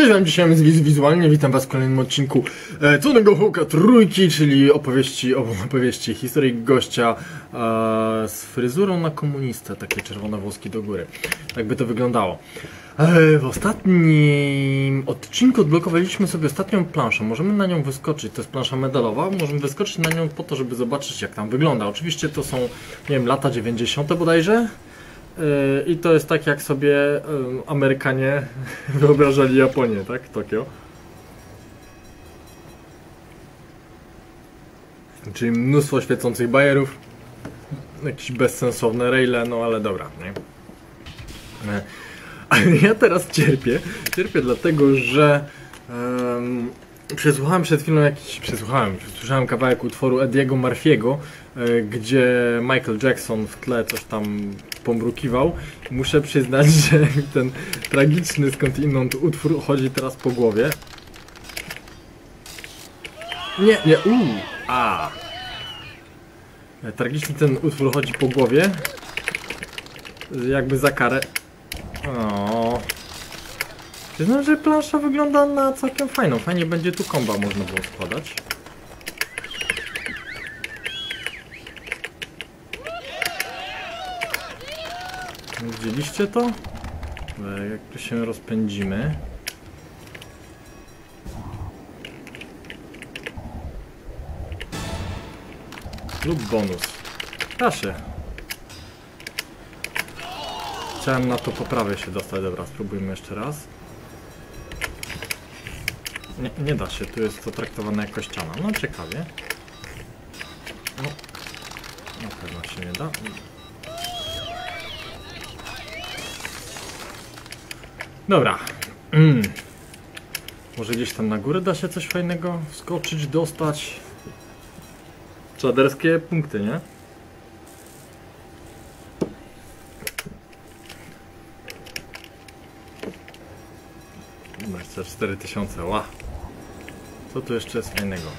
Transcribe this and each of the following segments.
Cześć wam, dzisiaj z Wiz Wizualnie, witam was w kolejnym odcinku e, Cunego Hołka Trójki, czyli opowieści, opowieści historii gościa e, z fryzurą na komunistę, takie czerwone włoski do góry. Tak by to wyglądało. E, w ostatnim odcinku odblokowaliśmy sobie ostatnią planszę, możemy na nią wyskoczyć, to jest plansza medalowa, możemy wyskoczyć na nią po to, żeby zobaczyć jak tam wygląda. Oczywiście to są, nie wiem, lata 90 bodajże, i to jest tak, jak sobie Amerykanie wyobrażali Japonię, tak? Tokio. Czyli mnóstwo świecących bajerów, jakieś bezsensowne raile, no ale dobra, nie? Ale ja teraz cierpię. Cierpię dlatego, że um, przesłuchałem przed chwilą jakiś, przesłuchałem, słyszałem kawałek utworu Ediego Murphy'ego, e, gdzie Michael Jackson w tle coś tam pomrukiwał. Muszę przyznać, że ten tragiczny skądinąd utwór chodzi teraz po głowie. Nie, nie, uuu, a. Tragiczny ten utwór chodzi po głowie. Jakby za karę. O. Przyznam, że plansza wygląda na całkiem fajną. Fajnie będzie tu komba można było składać. Widzieliście to? Jak tu się rozpędzimy. Lub bonus. Da. Chciałem na to poprawę się dostać. Dobra, spróbujmy jeszcze raz. Nie, nie da się, tu jest to traktowane jako ściana. No ciekawie. No. Na pewno się nie da. Dobra. Mm. Może gdzieś tam na górę da się coś fajnego wskoczyć, dostać. Czaderskie punkty, nie? Jeszcze 4000, ła. Co tu jeszcze jest fajnego?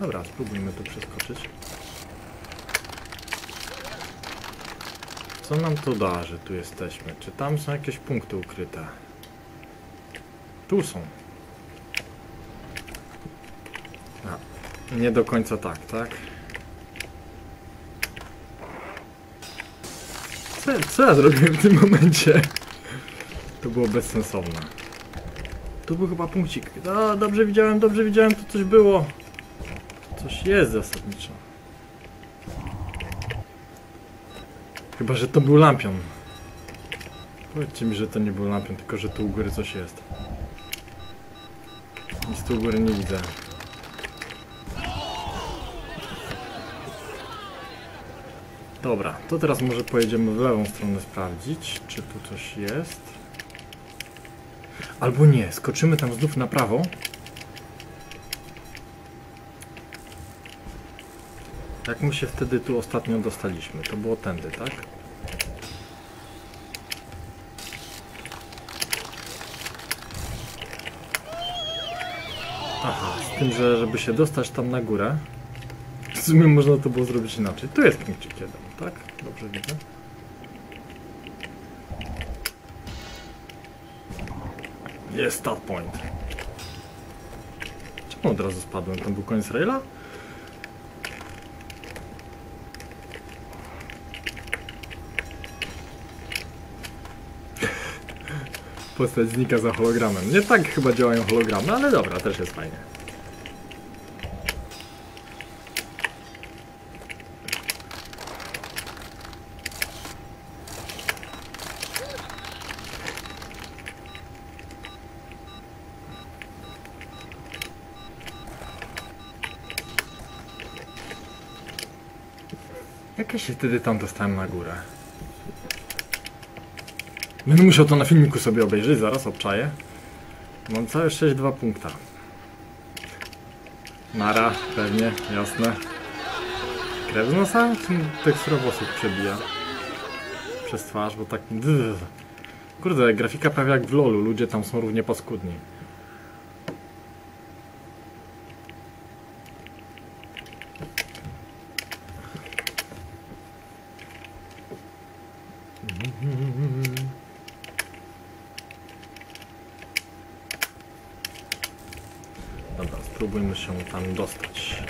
Dobra, spróbujmy tu przeskoczyć. Co nam to da, że tu jesteśmy? Czy tam są jakieś punkty ukryte? Tu są. A, nie do końca tak, tak? Co, co ja zrobiłem w tym momencie? To było bezsensowne. Tu był chyba punkcik. A, dobrze widziałem, dobrze widziałem, tu coś było. Coś jest zasadniczo. Chyba, że to był lampion. Powiedzcie mi, że to nie był lampion, tylko że tu u góry coś jest. Nic tu u góry nie widzę. Dobra, to teraz może pojedziemy w lewą stronę sprawdzić, czy tu coś jest. Albo nie, skoczymy tam znów na prawo. Jak my się wtedy tu ostatnio dostaliśmy? To było tędy, tak? Aha, z tym, że żeby się dostać tam na górę, w sumie można to było zrobić inaczej. Tu jest punkcik jeden, tak? Dobrze widzę. Jest start point. Czemu od razu spadłem? Tam był koniec raila? Postać znika za hologramem. Nie tak chyba działają hologramy, ale dobra, też jest fajnie. Jak ja się wtedy tam dostałem na górę? Będę musiał to na filmiku sobie obejrzeć, zaraz obczaję. Mam całe 6-2 punkta. Nara, pewnie, jasne. Krew z nosa? Tekstura włosów przebija? Przez twarz, bo tak... Kurde, grafika prawie jak w LoLu, ludzie tam są równie paskudni. spróbujmy się tam dostać.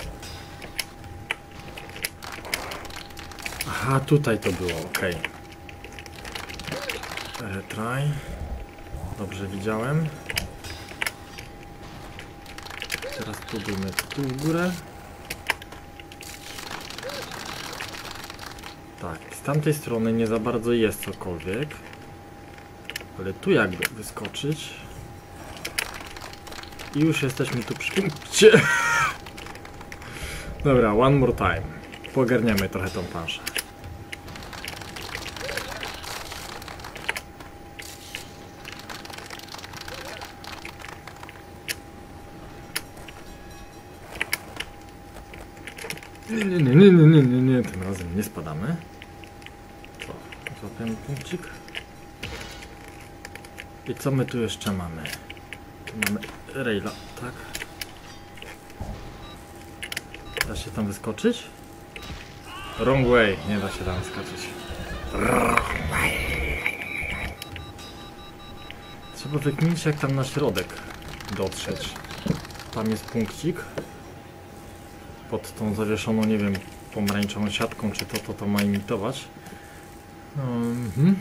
Aha, tutaj to było, ok. Retry. Dobrze widziałem. Teraz spróbujmy tu w górę. Tak, z tamtej strony nie za bardzo jest cokolwiek. Ale tu jakby wyskoczyć. I już jesteśmy tu przy punkcie. Dobra, one more time. Pogarniamy trochę tą planszę. Nie, nie, nie, nie, nie, nie, nie, nie, tym razem nie spadamy. Co? Złapiemy punkcik. I co my tu jeszcze mamy? Tu mamy raila, tak? Da się tam wyskoczyć? Wrong way, nie da się tam wyskoczyć. Trzeba wykminić jak tam na środek dotrzeć. Tam jest punkcik. Pod tą zawieszoną, nie wiem, pomarańczową siatką, czy to to, to ma imitować. Mhm.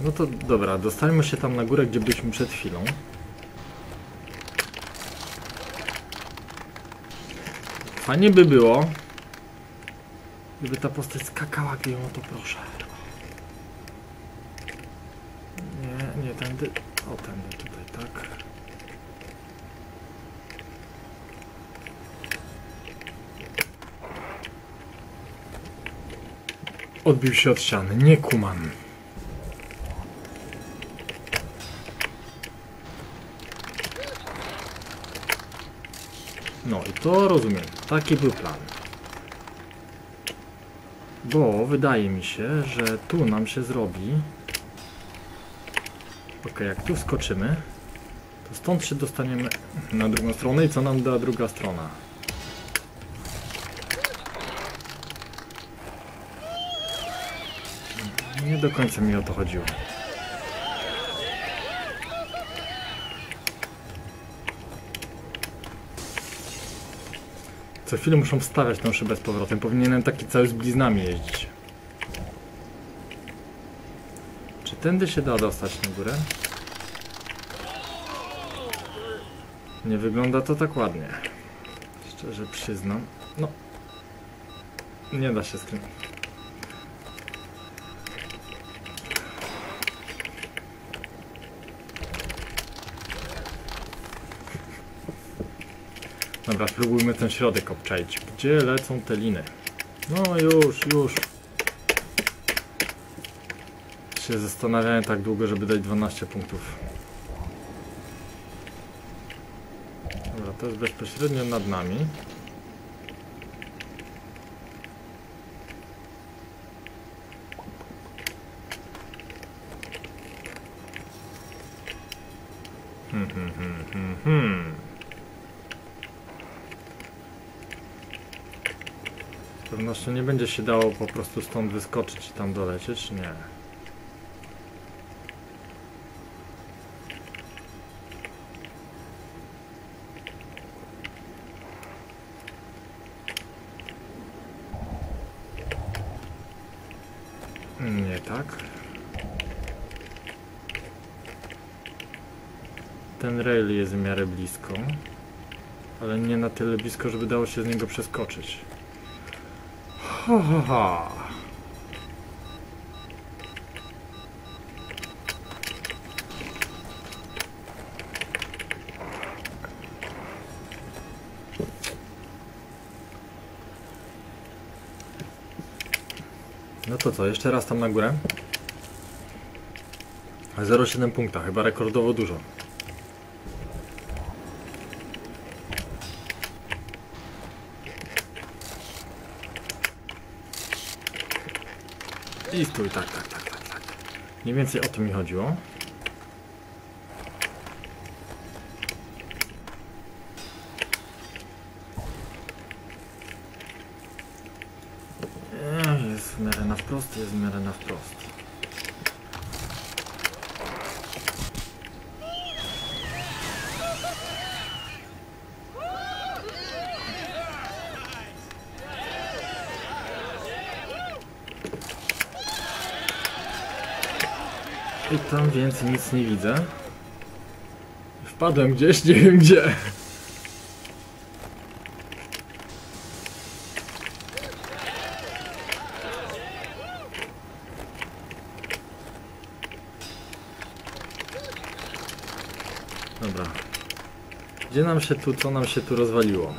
No to dobra, dostajmy się tam na górę, gdzie byliśmy przed chwilą. Fajnie by było, gdyby ta postać skakała ją, to proszę. Nie, nie tędy. O, tędy tutaj, tak. Odbił się od ściany, nie kumam. No i to rozumiem. Taki był plan. Bo wydaje mi się, że tu nam się zrobi. Ok, jak tu skoczymy, to stąd się dostaniemy na drugą stronę i co nam da druga strona? Nie do końca mi o to chodziło. Co chwilę muszą wstawiać tą szybę z powrotem. Powinienem taki cały z bliznami jeździć. Czy tędy się da dostać na górę? Nie wygląda to tak ładnie. Szczerze przyznam. No. Nie da się skręcić. Dobra, spróbujmy ten środek obczaić. Gdzie lecą te liny? No już, już. Się zastanawiałem tak długo, żeby dać 12 punktów. Dobra, to jest bezpośrednio nad nami. Hmm, hmm, hmm, hmm, hmm. Pewnością nie będzie się dało po prostu stąd wyskoczyć i tam dolecieć, nie. Nie tak. Ten rail jest w miarę blisko, ale nie na tyle blisko, żeby dało się z niego przeskoczyć. Ha, ha, ha. No to co, jeszcze raz tam na górę? 0,7 punkta, chyba rekordowo dużo. Stój, tak, tak, tak, tak, tak. Mniej więcej o to mi chodziło. Nie, Jest w miarę na wprost, jest w miarę na wprost. I nic nie widzę. Wpadłem gdzieś, nie wiem gdzie. Dobra. Gdzie nam się tu, co nam się tu rozwaliło?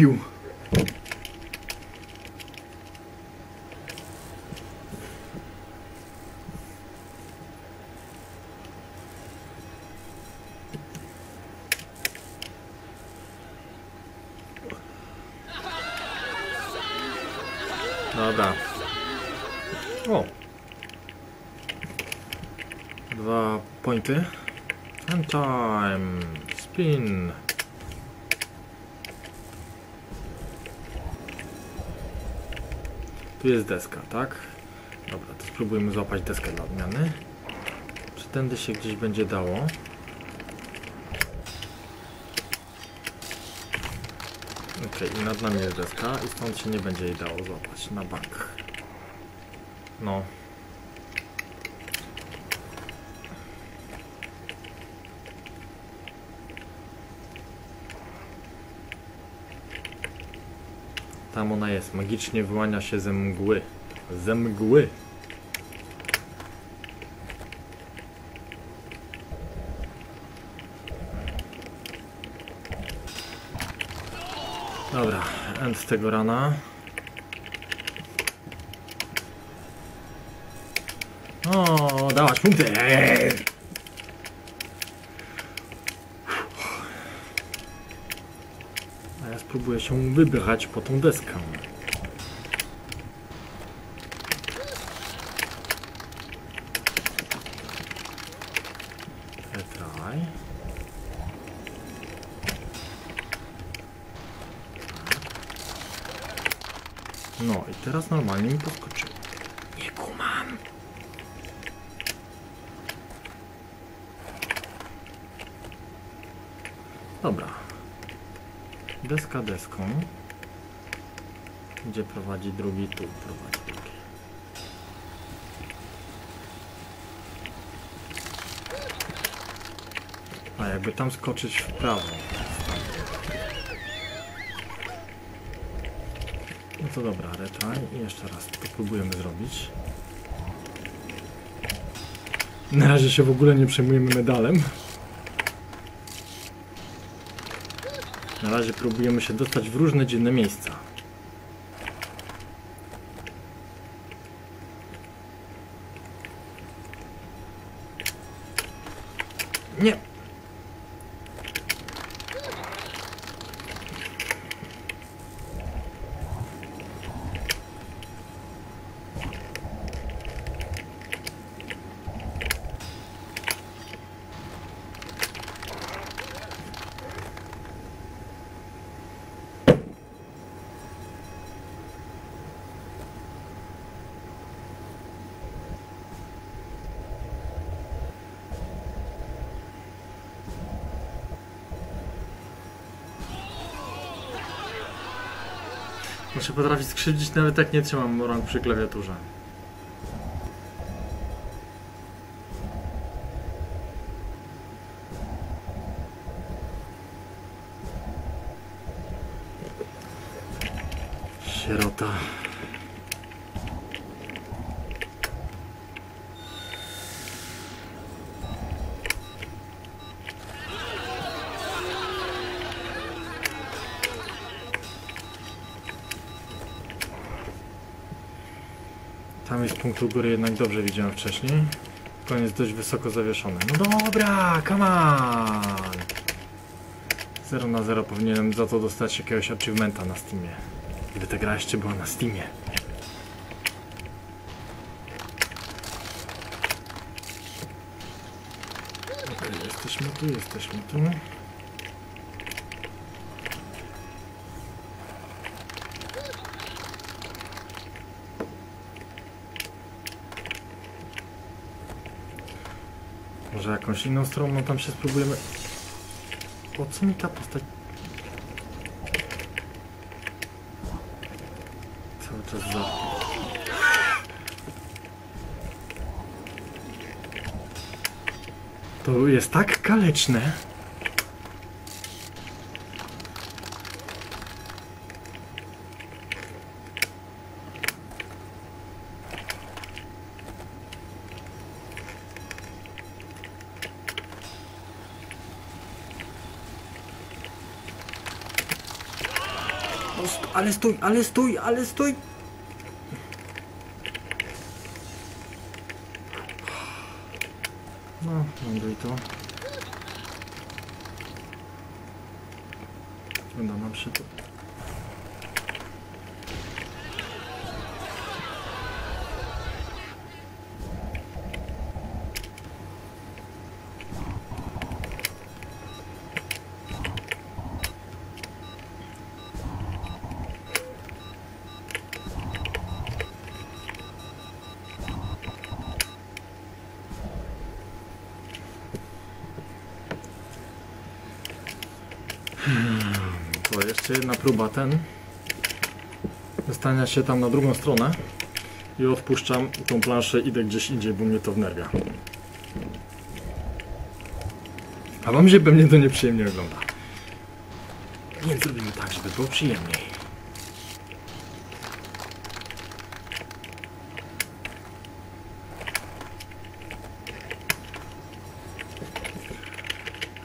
Zrobił? Dobra. O. Dwa pointy. And time. Spin. Tu jest deska, tak? Dobra, to spróbujmy złapać deskę dla odmiany. Czy tędy się gdzieś będzie dało? Okej, i nad nami jest deska i stąd się nie będzie jej dało złapać na bank. No. Tam ona jest. Magicznie wyłania się ze mgły. Ze mgły. Dobra, end tego rana. O, dałaś punkty. Eee. A ja spróbuję się wybrać po tą deskę. Retry. No i teraz normalnie mi podskoczyło. Nie kumam. Dobra. Deska deską. Gdzie prowadzi drugi? Tu prowadzi drugi. A jakby tam skoczyć w prawo. No to dobra, retry i jeszcze raz to próbujemy zrobić. Na razie się w ogóle nie przejmujemy medalem. Na razie próbujemy się dostać w różne dziwne miejsca. Nie. Muszę potrafić skrzywdzić nawet jak nie trzymam rąk przy klawiaturze. Sierota. Tam jest punkt u góry, jednak dobrze widziałem wcześniej. Jest dość wysoko zawieszony. No dobra, come on! 0 na 0 powinienem za to dostać jakiegoś achievementa na Steamie. Gdyby ta gra jeszcze była na Steamie. Okej, jesteśmy tu, jesteśmy tu. Może jakąś inną stroną tam się spróbujemy. Po co mi ta postać? Cały czas za... To jest tak kaleczne. O, st- Ale stój, ale stój, ale stój! No, ląduj to. Uda nam się to. To jeszcze jedna próba ten. Dostania się tam na drugą stronę. I odpuszczam tą planszę, idę gdzieś indziej, bo mnie to wnerwia. A wam się pewnie to nieprzyjemnie ogląda. Więc zrobimy tak, żeby było przyjemniej.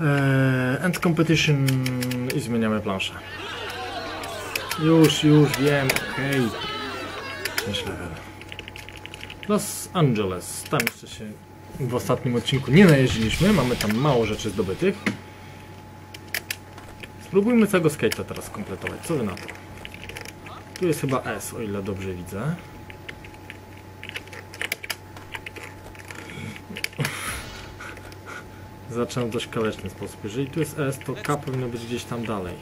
Eee, end competition i zmieniamy planszę. Już, już wiem, okej. Okay. level. Los Angeles. Tam jeszcze się w ostatnim odcinku nie najeździliśmy. Mamy tam mało rzeczy zdobytych. Spróbujmy całego skate'a teraz kompletować. Co wy na to? Tu jest chyba S, o ile dobrze widzę. Zacząłem w dość kaleczny sposób. Jeżeli tu jest S, to K powinno być gdzieś tam dalej.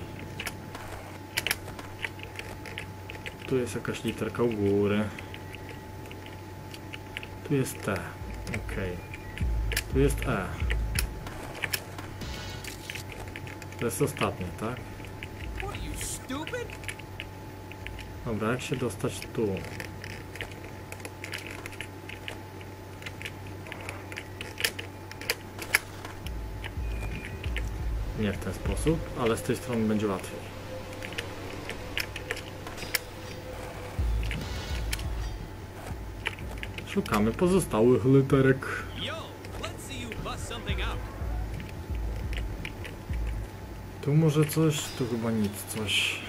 Tu jest jakaś literka u góry. Tu jest T. Ok. Tu jest E. To jest ostatnie, tak? Dobra, jak się dostać tu? Nie w ten sposób, ale z tej strony będzie łatwiej. Szukamy pozostałych literek. Tu może coś, tu chyba nic, coś.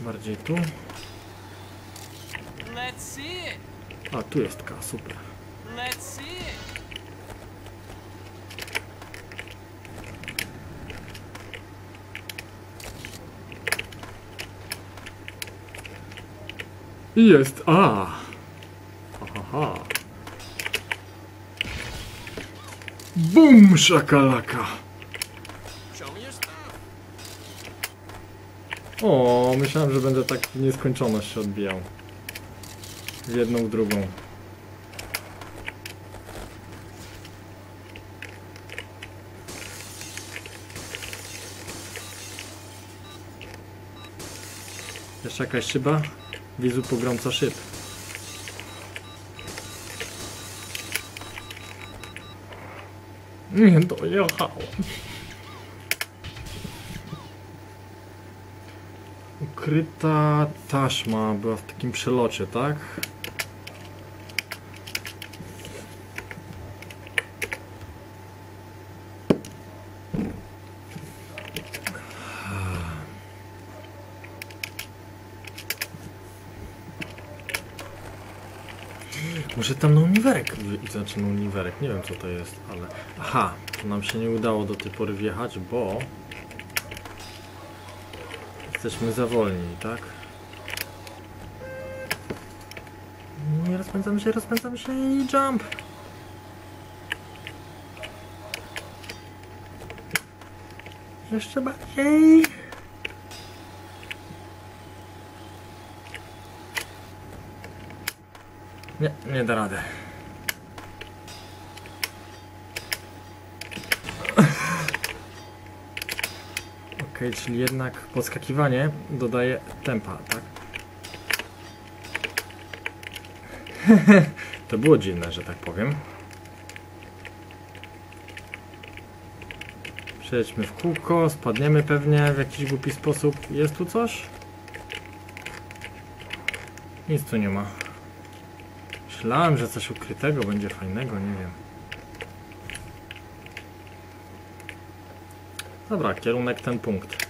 Bardziej tu. A, tu jest K, super. I jest A. Ha, ha, ha. Bum, szakalaka. O, myślałem, że będę tak w nieskończoność się odbijał. W jedną, drugą. Jeszcze jakaś szyba? Wizu pogromca szyb. Nie dojechałem. Ukryta taśma była w takim przelocie, tak? Może tam na uniwerek, znaczy na uniwerek, nie wiem co to jest, ale... Aha, to nam się nie udało do tej pory wjechać, bo jesteśmy za wolni, tak? Nie rozpędzamy się, rozpędzamy się i jump! Jeszcze bardziej! Nie, nie da rady. Czyli jednak podskakiwanie dodaje tempa, tak? to było dziwne, że tak powiem. Przejdźmy w kółko, spadniemy pewnie w jakiś głupi sposób. Jest tu coś? Nic tu nie ma. Myślałem, że coś ukrytego będzie fajnego, nie wiem. Dobra, kierunek ten punkt.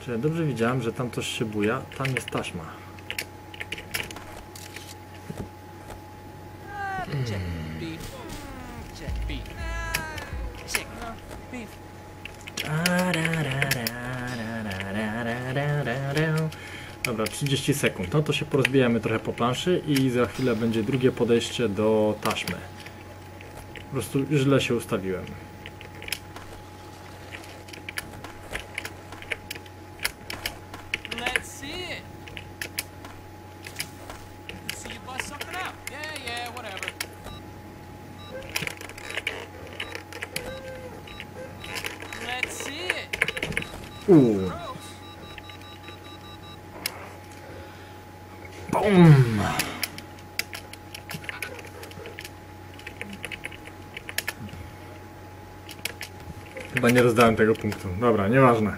Czy ja dobrze widziałem, że tam coś się buja? Tam jest taśma. 30 sekund. No to się porozbijamy trochę po planszy i za chwilę będzie drugie podejście do taśmy. Po prostu źle się ustawiłem. Chyba nie rozdałem tego punktu. Dobra, nieważne.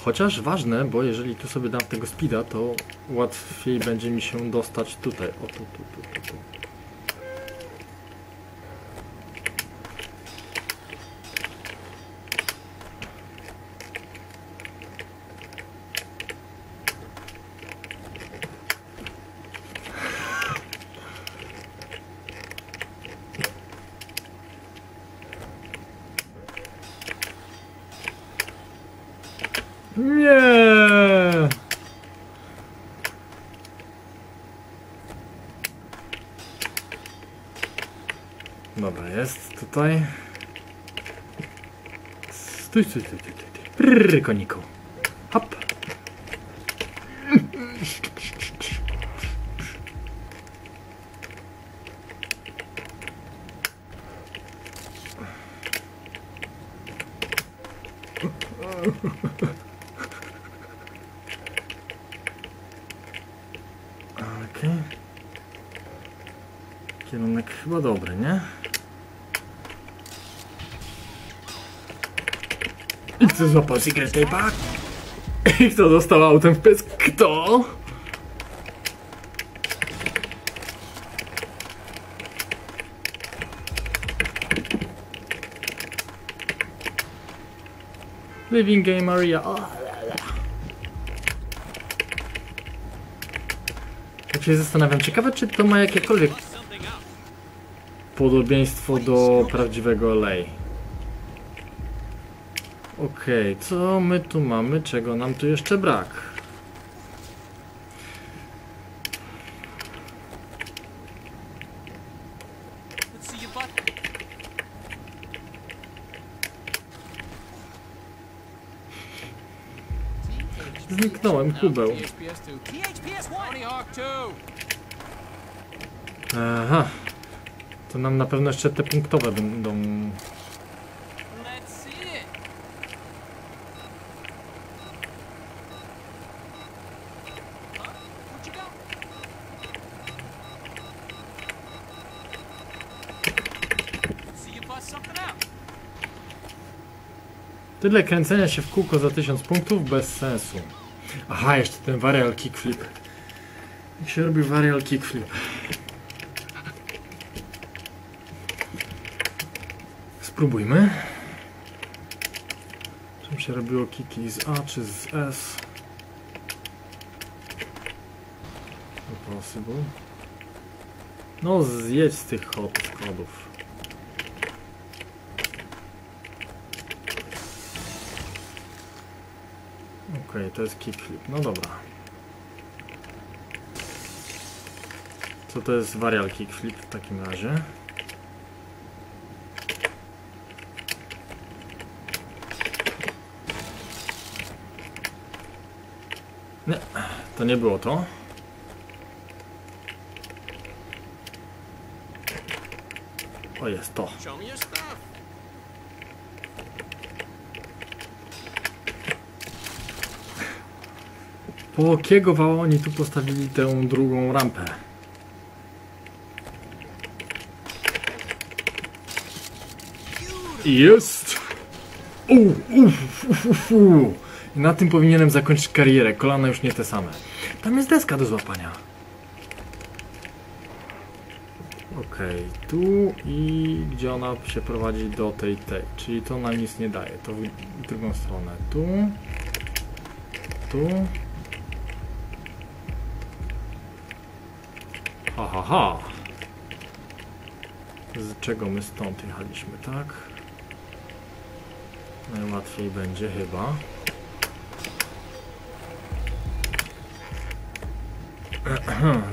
Chociaż ważne, bo jeżeli tu sobie dam tego speeda, to łatwiej będzie mi się dostać tutaj. O, tu, tu, tu, tu, tu. Nie! Dobra, tutaj. Stój, stój, stój, stój, stój. Prrr, koniku. Hop. Okej. Kierunek chyba dobry, nie? Kto złapał secret tape'a? I kto dostał autem w pysk? Kto? Living Game Maria. O, Tak się zastanawiam, ciekawe czy to ma jakiekolwiek podobieństwo do prawdziwego LA. Okej, co my tu mamy, czego nam tu jeszcze brak? Zniknąłem, kubeł. THPS 2. THPS 1. Tony Hawk 2. Aha. To nam na pewno jeszcze te punktowe będą... Tyle kręcenia się w kółko za 1000 punktów bez sensu. Aha, jeszcze ten varial kickflip. Jak się robi varial kickflip? Spróbujmy. Czym się robiło kiki z A czy z S? Impossible. No zjedź z tych hot schodów. Okej, to jest kickflip. No dobra. Co to jest varial kickflip w takim razie? Nie, to nie było to. O jest to. Po jakiego wała oni tu postawili tę drugą rampę? Jest! Uf, uf, uf, uf, uf. Na tym powinienem zakończyć karierę. Kolana już nie te same. Tam jest deska do złapania. Okej, tu i gdzie ona się prowadzi do tej, tej. Czyli to nam nic nie daje. To w drugą stronę. Tu. Tu. Ha, ha. Z czego my stąd jechaliśmy, tak? Najłatwiej będzie chyba.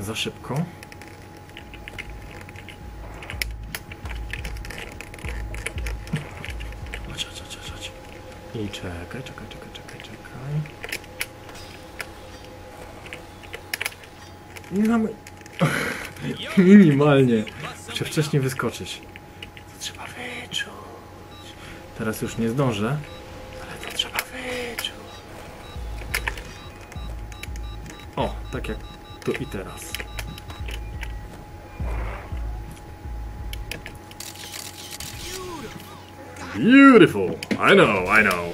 Za szybko. Chodź, chodź, chodź, chodź. I czekaj, czekaj, czekaj, czekaj, czekaj. Nie mamy... Minimalnie. Muszę wcześniej wyskoczyć. To trzeba wyczuć. Teraz już nie zdążę, ale to trzeba wyczuć. O, tak jak tu i teraz. Beautiful. I know, I know.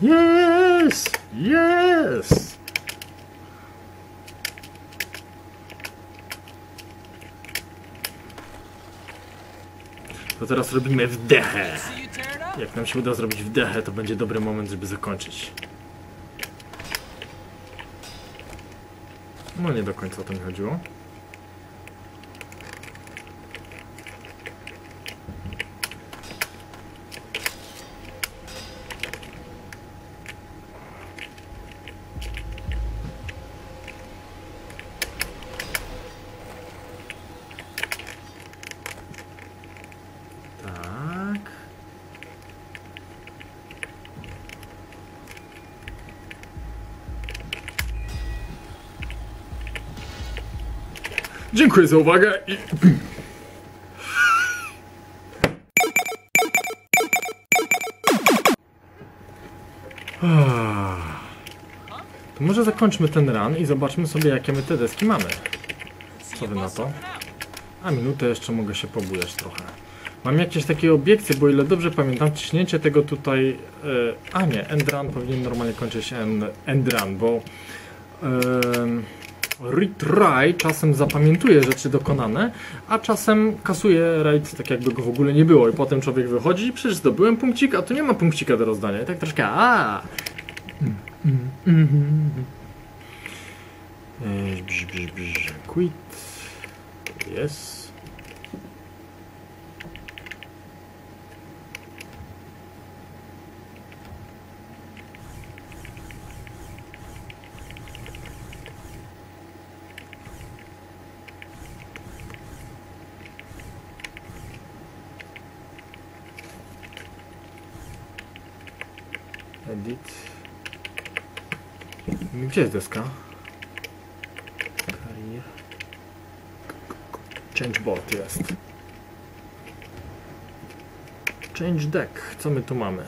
Yes! Yes! Teraz robimy wdechę. Jak nam się uda zrobić wdechę, to będzie dobry moment, żeby zakończyć. No nie do końca o to mi chodziło. Dziękuję za uwagę i... To może zakończmy ten run i zobaczmy sobie jakie my te deski mamy. Co wy na to? A minutę jeszcze mogę się pobujać trochę. Mam jakieś takie obiekcje, bo ile dobrze pamiętam, ciśnięcie tego tutaj... E, a nie, endrun powinien normalnie kończyć end, endrun, bo... E, retry czasem zapamiętuje rzeczy dokonane, a czasem kasuje raid tak jakby go w ogóle nie było i potem człowiek wychodzi i przecież zdobyłem punkcik, a tu nie ma punkcika do rozdania i tak troszkę a E, brz. Quit. Yes. Gdzie jest deska? Career. Change bot jest. Change deck. Co my tu mamy?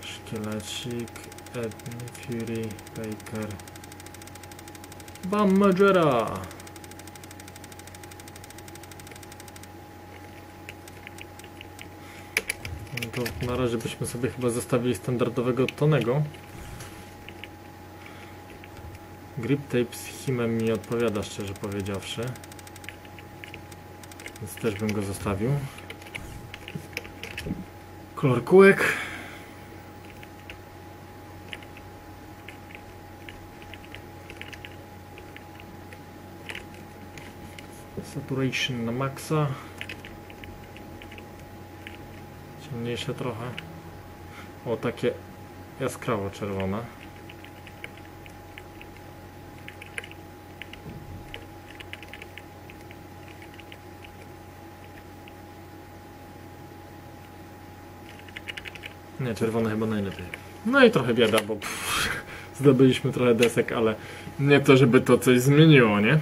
Szkielecik, Edny, Fury, Baker. Bam Majora! To na razie byśmy sobie chyba zostawili standardowego tonego. Grip tape z himem mi odpowiada, szczerze powiedziawszy. Więc też bym go zostawił. Kolor kółek. Saturation na maksa. Ciemniejsze trochę. O, takie jaskrawo czerwone. Nie, czerwone chyba najlepiej. No i trochę bieda, bo pff, zdobyliśmy trochę desek, ale nie to, żeby to coś zmieniło, nie?